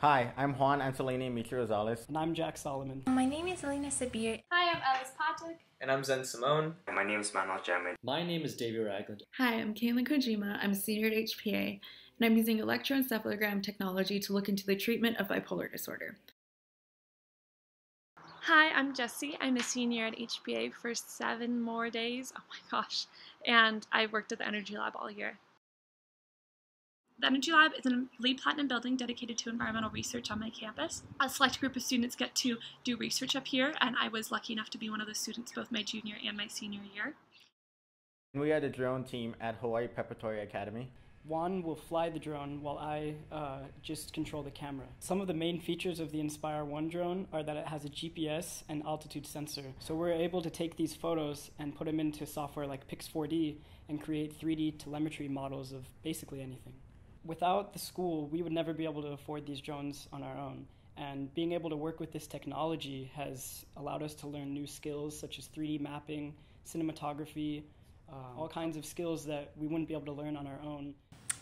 Hi, I'm Juan Angelini Mitri Rosales. And I'm Jack Solomon. My name is Alina Sabyr. Hi, I'm Alice Patig. And I'm Zen Simone. And my name is Manuel Jamin. My name is Davy Ragland. Hi, I'm Caylin Kojima. I'm a senior at HPA, and I'm using electroencephalogram technology to look into the treatment of bipolar disorder. Hi, I'm Jessie. I'm a senior at HPA for seven more days. Oh my gosh. And I've worked at the Energy Lab all year. The Energy Lab is a LEED Platinum building dedicated to environmental research on my campus. A select group of students get to do research up here, and I was lucky enough to be one of those students both my junior and my senior year. We had a drone team at Hawaii Preparatory Academy. Juan will fly the drone while I uh, just control the camera. Some of the main features of the Inspire 1 drone are that it has a GPS and altitude sensor. So we're able to take these photos and put them into software like Pix4D and create 3D telemetry models of basically anything without the school, we would never be able to afford these drones on our own. And being able to work with this technology has allowed us to learn new skills such as 3D mapping, cinematography, uh, all kinds of skills that we wouldn't be able to learn on our own.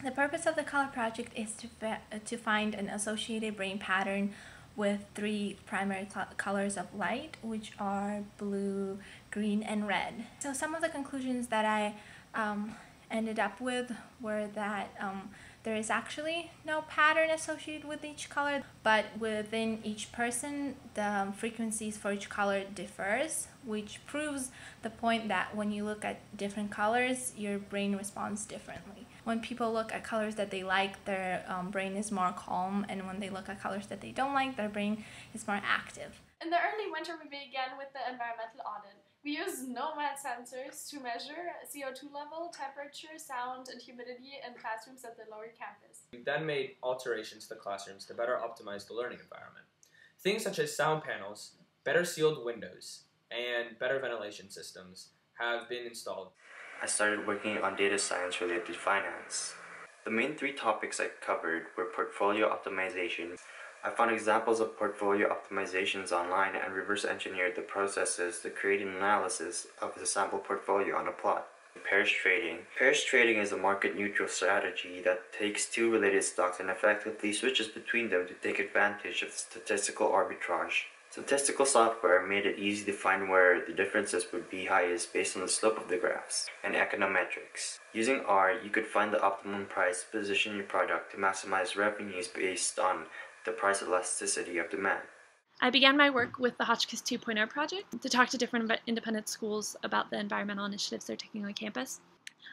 The purpose of the color project is to, to find an associated brain pattern with three primary colors of light, which are blue, green, and red. So some of the conclusions that I um, ended up with were that um, there is actually no pattern associated with each color, but within each person, the frequencies for each color differs, which proves the point that when you look at different colors, your brain responds differently. When people look at colors that they like, their um, brain is more calm, and when they look at colors that they don't like, their brain is more active. In the early winter, we began with the environmental audit. We use NOMAD sensors to measure CO2 level, temperature, sound, and humidity in classrooms at the lower campus. We then made alterations to the classrooms to better optimize the learning environment. Things such as sound panels, better sealed windows, and better ventilation systems have been installed. I started working on data science related to finance. The main three topics I covered were portfolio optimization, I found examples of portfolio optimizations online and reverse engineered the processes to create an analysis of the sample portfolio on a plot. Pairs trading. Pairs trading is a market neutral strategy that takes two related stocks and effectively switches between them to take advantage of statistical arbitrage. Statistical software made it easy to find where the differences would be highest based on the slope of the graphs, and econometrics. Using R, you could find the optimum price to position your product to maximize revenues based on the price elasticity of demand. I began my work with the Hotchkiss 2.0 project to talk to different independent schools about the environmental initiatives they're taking on campus.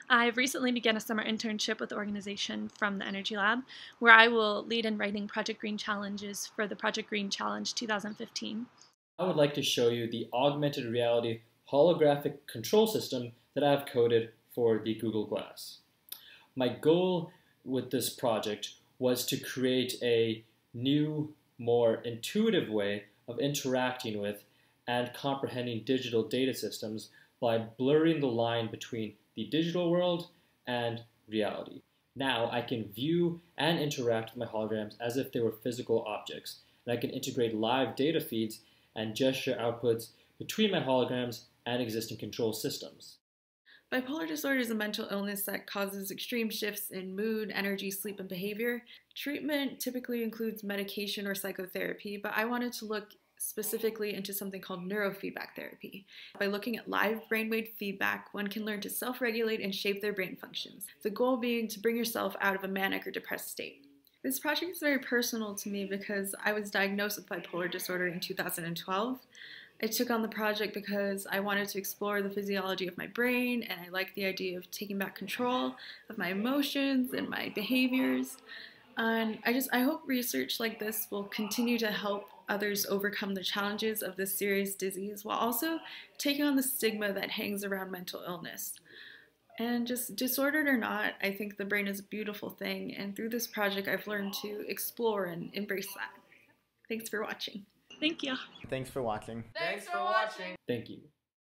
I've recently begun a summer internship with the organization from the Energy Lab, where I will lead in writing Project Green challenges for the Project Green Challenge 2015. I would like to show you the augmented reality holographic control system that I have coded for the Google Glass. My goal with this project was to create a new, more intuitive way of interacting with and comprehending digital data systems by blurring the line between the digital world and reality. Now I can view and interact with my holograms as if they were physical objects, and I can integrate live data feeds and gesture outputs between my holograms and existing control systems. Bipolar disorder is a mental illness that causes extreme shifts in mood, energy, sleep, and behavior. Treatment typically includes medication or psychotherapy, but I wanted to look specifically into something called neurofeedback therapy. By looking at live brainwave feedback, one can learn to self regulate and shape their brain functions, the goal being to bring yourself out of a manic or depressed state. This project is very personal to me because I was diagnosed with bipolar disorder in 2012. I took on the project because I wanted to explore the physiology of my brain and I like the idea of taking back control of my emotions and my behaviors. And I just I hope research like this will continue to help others overcome the challenges of this serious disease while also taking on the stigma that hangs around mental illness. And just disordered or not, I think the brain is a beautiful thing, and through this project, I've learned to explore and embrace that. Thanks for watching. Thank you. Thanks for watching. Thanks for watching. Thank you.